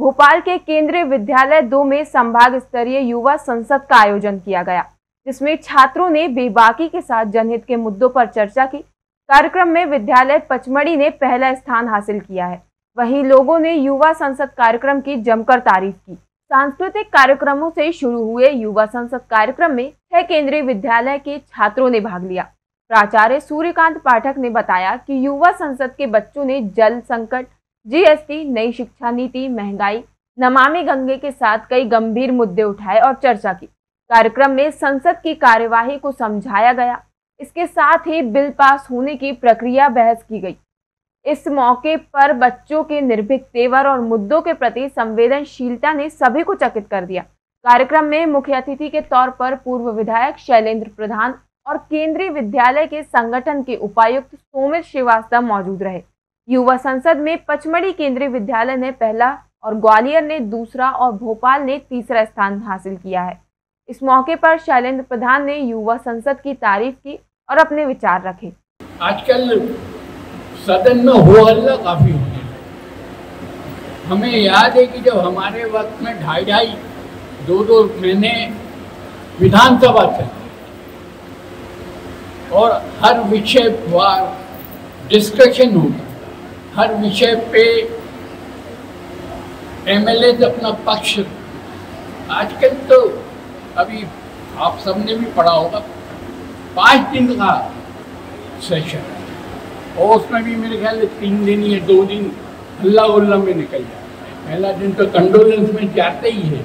भोपाल के केंद्रीय विद्यालय दो में संभाग स्तरीय युवा संसद का आयोजन किया गया, जिसमें छात्रों ने बेबाकी के साथ जनहित के मुद्दों पर चर्चा की। कार्यक्रम में विद्यालय पचमढ़ी ने पहला स्थान हासिल किया है। वहीं लोगों ने युवा संसद कार्यक्रम की जमकर तारीफ़ की। सांस्कृतिक कार्यक्रमों से शुरू हुए युवा संसद कार्यक्रम में छह केंद्रीय विद्यालय के छात्रों ने भाग लिया। प्राचार्य सूर्यकांत पाठक ने बताया कि युवा संसद के बच्चों ने जल संकट जीएसटी, नई शिक्षा नीति, महँगाई, नमामि गंगे के साथ कई गंभीर मुद्दे उठाए और चर्चा की। कार्यक्रम में संसद की कार्यवाही को समझाया गया। इसके साथ ही बिल पास होने की प्रक्रिया बहस की गई। इस मौके पर बच्चों के निर्भीक तेवर और मुद्दों के प्रति संवेदनशीलता ने सभी को चकित कर दिया। कार्यक्रम में मुख्य अतिथि के तौर पर पूर्व विधायक शैलेंद्र प्रधान और केंद्रीय विद्यालय के संगठन के उपायुक्त सोमित श्रीवास्तव मौजूद रहे। युवा संसद में पचमढ़ी केंद्रीय विद्यालय ने पहला और ग्वालियर ने दूसरा और भोपाल ने तीसरा स्थान हासिल किया है। इस मौके पर शैलेंद्र प्रधान ने युवा संसद की तारीफ़ की और अपने विचार रखे। आजकल सदन में हो हल्ला काफ़ी होने हमें याद है कि जब हमारे वक्त में ढाई ढाई, दो दो महीने विधानसभा चलती और हर विषय पर डिस्कशन होगा हर विषय पे एमएलए अपना पक्ष। आजकल तो अभी आप सबने भी पढ़ा होगा, पाँच दिन का सेशन और उसमें भी मेरे ख्याल तीन दिन या दो दिन हल्ला उल्ला में निकल है। पहला दिन तो कंडोलेंस में जाते ही है।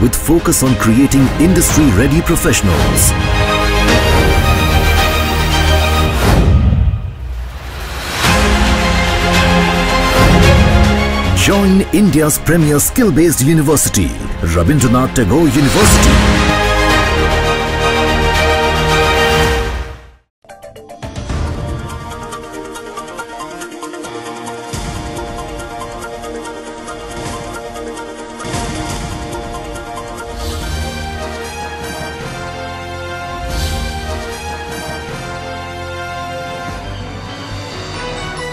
with focus on creating industry-ready professionals. Join India's premier skill-based university, Rabindranath Tagore University.